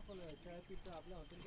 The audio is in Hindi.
चाय पीता आपल्या हॉटेल